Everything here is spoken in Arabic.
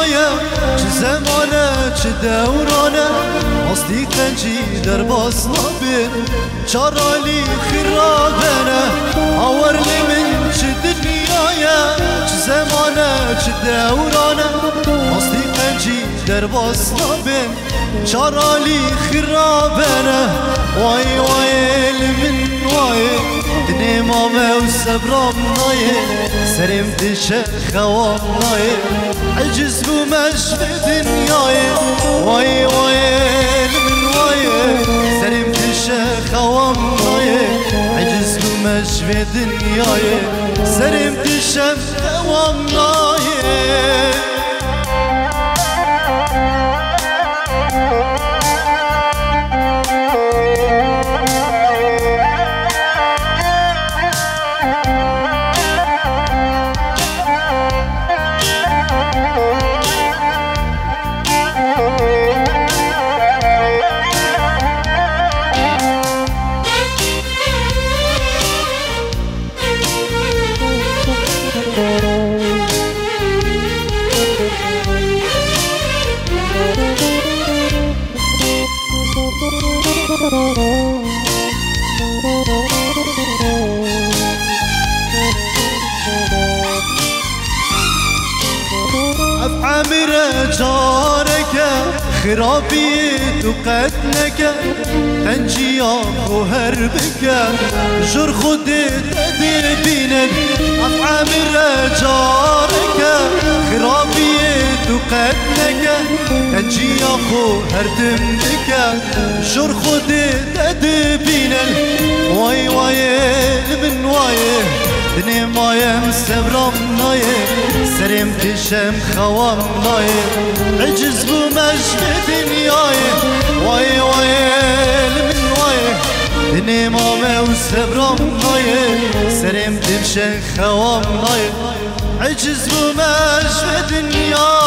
دنیایه چه زمانه چه دورانه. ماستی قنجی در باز نابه چارالی خیرابنه آور من چه دنیایه چه زمانه چه دورانه. ماستی قنجی در باز نابه چارالی خیرابنه وای وای لمن وای. دنیم آمه و سبرام نایه. خوام نايه عجز ومش في دنياي. واي واي من واي سرم خوام نايه عجز ومش في دنياي. سرم دشه خوام عامر جارك خرابيت وقتلك تنجيا وهربك جر خدت بينك عامر جارك خرابيت وقتلك تنجيا وهربك جر خدت بينك واي واي من واي دني مايم سبرم نايه سرم تشم خوام نايه عجز بو مجد دنيايه واي واي من واي دني مامه وسبرم نايه سرم تشم خوام نايه عجز بو مجد دنيايه